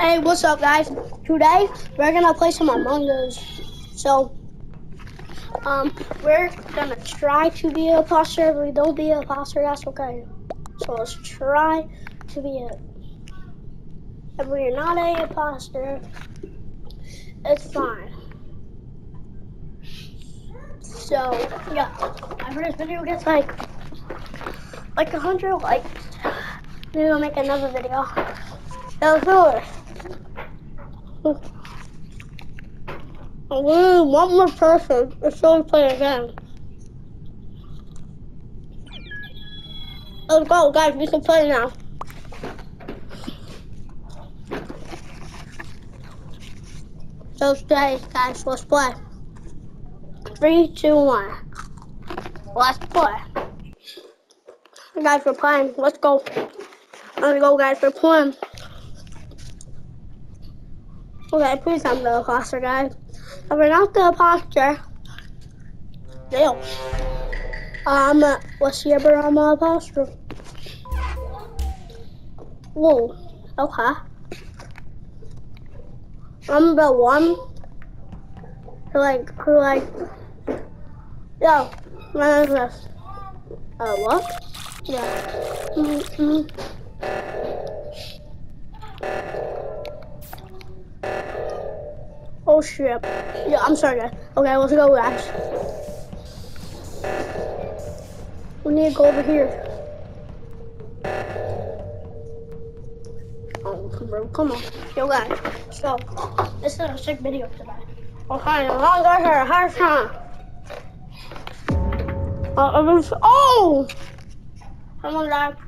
Hey, what's up, guys? Today we're gonna play some Among Us. So, um, we're gonna try to be a imposter. If we don't be a imposter, that's okay. So let's try to be it. If we're not a imposter, it's fine. So, yeah, after this video gets like like a hundred likes, maybe I'll make another video. Do it. Ooh, one more person. Let's really play again. Let's go, guys. We can play now. So today, guys, let's play. Three, two, one. Let's play. Guys, we're playing. Let's go. Let's go, guys. We're playing. Okay, please I'm the imposter, guys. If we're not the imposter, deal. Um, what's the other I'm an imposter? Whoa, okay. I'm the one who like, who like, yo, is this? Uh, what? Yeah. Mm -hmm. Oh shit. Yeah, I'm sorry guys. Okay, let's go guys. We need to go over here. Oh, bro, come on. Yo guys, so this is a sick video today. Okay, long I hear a hard time. Uh, oh! Come on guys.